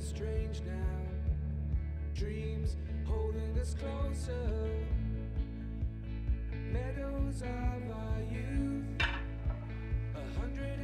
is strange now. Dreams holding us closer. Meadows of our youth. A hundred